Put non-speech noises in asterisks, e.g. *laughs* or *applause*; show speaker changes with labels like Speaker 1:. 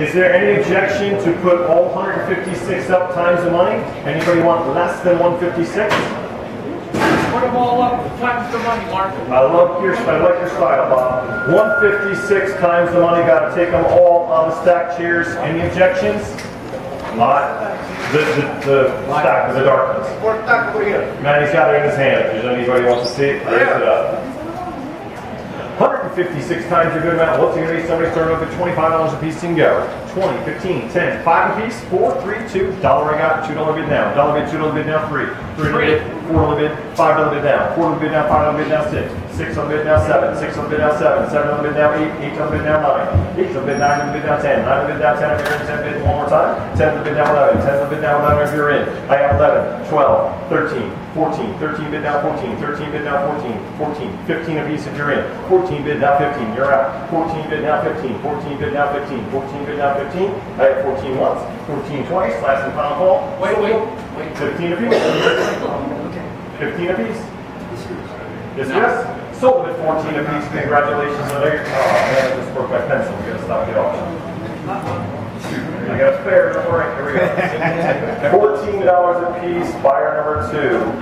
Speaker 1: Is there any objection to put all 156 up times the money? Anybody want less than 156?
Speaker 2: Put them all up, times the money, Mark.
Speaker 1: I love your, I like your style, Bob. 156 times the money, gotta take them all on the stack chairs. Any objections? Lot. The, the, the stack, the dark ones.
Speaker 3: We're over here.
Speaker 1: Manny's got it in his hand. If there's anybody who wants to see it, raise it up. 156 times your good amount. What's it going to be? Somebody starting off at $25 a piece and go. 20, 15, 10, 5 a piece, 4, 3, 2, dollar I got, $2 bid down. Dollar bid, $2 bid down, 3. 3
Speaker 2: Three.
Speaker 1: bid, $4 bid, $5 bid down. $4 bid down, $5 bid down, 6. 6 on bid down, 7. 6 on bid down, 7. 7 on bid down, 8. 8 on bid down, 9. 8 on bid 9 on bid down, 10. 9 on bid down, 10 if you're in. 10 bid one more time. 10 on bid down, 11. 10 on bid down, 11 if you're in. I have 11, 12, 13, 14. 13 bid down, 14. 13 bid down, 14. 14. 15 apiece if you're in. 14 bid down, 15. You're out. 14 bid down, 15. 14 bid down, 15. 14 bid down, 15. I have 14 once. 14 twice. Last and final call.
Speaker 2: Wait, wait, wait.
Speaker 1: 15 apiece. 15 apiece. Yes, yes. Sold at 14 apiece. Congratulations. Oh, man, I just broke my pencil. We gotta stop the auction. A spare. All right, here we go. *laughs* $14 a piece. Buyer number two.